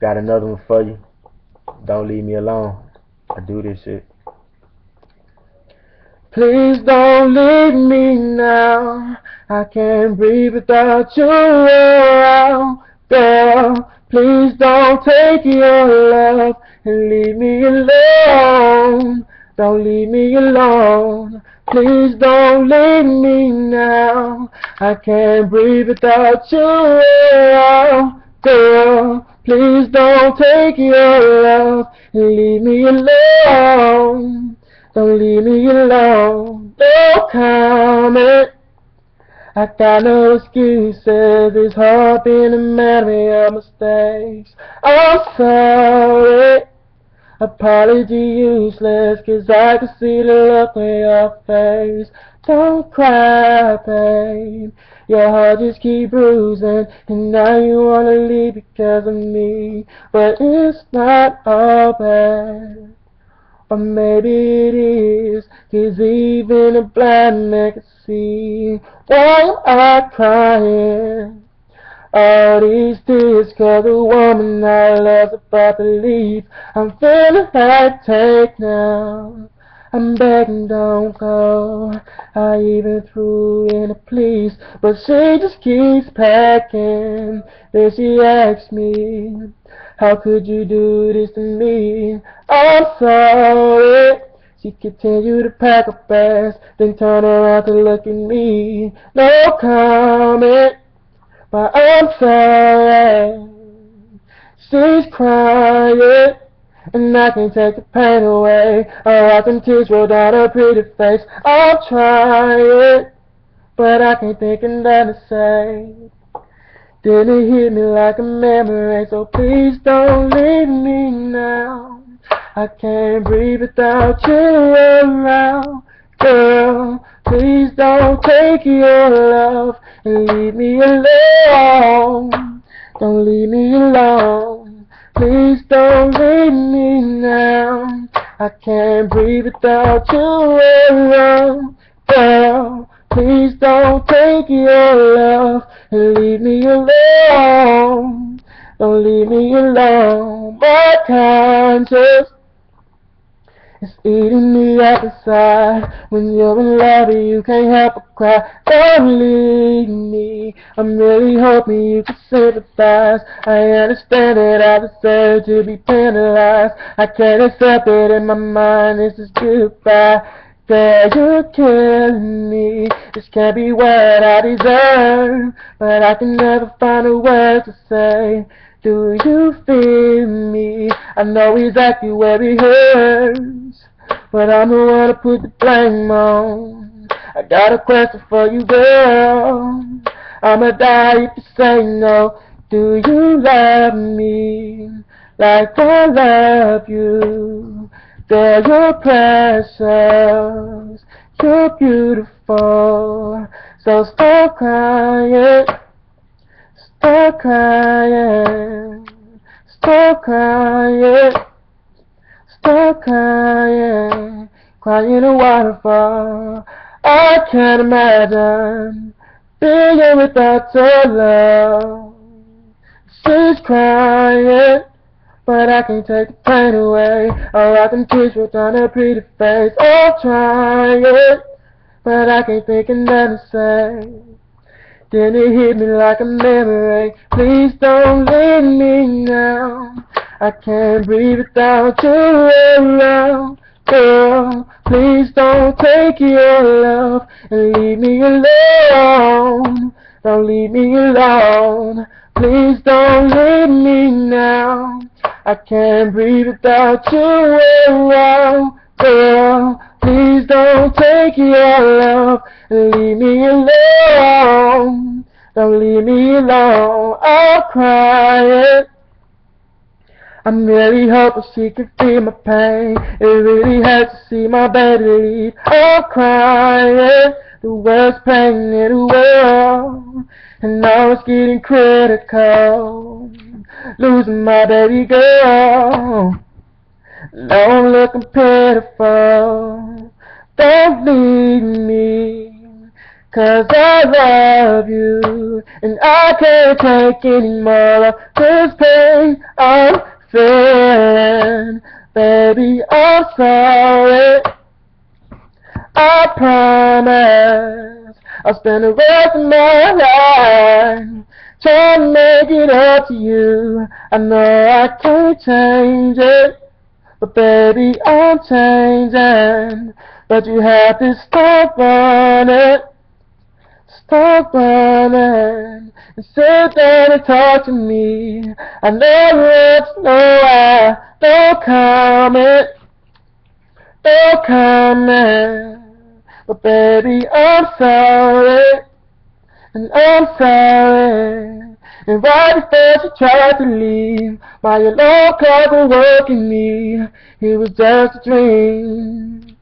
Got another one for you. Don't leave me alone. I do this shit. Please don't leave me now. I can't breathe without you around. Girl, please don't take your love and leave me alone. Don't leave me alone. Please don't leave me now. I can't breathe without you around. Girl, please don't take your love and leave me alone. Don't leave me alone. No comment. I got no excuses. It's hard being a man of mistakes. I'm sorry. Apology useless, cause I can see the look on your face. Don't cry, babe. Your heart just keep bruising, and now you wanna leave because of me. But it's not all bad. Or maybe it is, cause even a blind man can see. Why I crying? All these tears cause the woman I love's about to leave. I'm feeling like take now. I'm begging don't go. I even threw in a please, but she just keeps packing. Then she asks me, how could you do this to me? I'm sorry. She continued to pack her bags, then turn around to look at me. No comment. But I'm sorry, she's crying, and I can't take the pain away. Oh, I watch them tears roll down her pretty face. I'm trying, but I can't think of nothing to say. Didn't hit me like a memory, so please don't leave me now. I can't breathe without you around, girl. Please don't take your love leave me alone. Don't leave me alone. Please don't leave me now. I can't breathe without you around. Girl, please don't take your love and leave me alone. Don't leave me alone. My conscience it's eating me up inside. When you're in love, you can't help but cry. Don't leave me. I'm really hoping you can sympathize. I understand that I deserve to be penalized. I can't accept it in my mind. This is goodbye. Girl, you're killing me. This can't be what I deserve. But I can never find a word to say. Do you feel me? I know exactly where it hurts, but I'm the one to put the blame on. I got a question for you, girl. I'ma die if you say no. Do you love me like I love you? Girl, you're precious, you're beautiful, so stop crying. Stop crying, stop crying, stop crying, crying a waterfall. I can't imagine being without your love. She's crying, but I can't take the pain away. All I can tears roll down her pretty face. I'm trying, but I can't think of nothing to say. Then it hit me like a memory. Please don't leave me now. I can't breathe without you around. Girl, please don't take your love and leave me alone. Don't leave me alone. Please don't leave me now. I can't breathe without you around. Girl, don't take your love and leave me alone. Don't leave me alone. I'm crying. I'm really hoping she can feel my pain. It really hurts to see my baby leave. I'm crying. The worst pain in the world. And now it's getting critical. Losing my baby girl. now I'm looking pitiful. Don't me. Cause I love you, and I can't take any more of this pain oh, I'm feeling. Baby, I'm sorry. I promise I'll spend the rest of my life trying to make it up to you. I know I can't change it, but baby, I'm changing. But you have to stop running, stop running, and sit down and talk to me. I know it's no I don't comment, don't comment. But baby, I'm sorry, and I'm sorry. And right before she tried to leave, my alarm clock was working me. It was just a dream.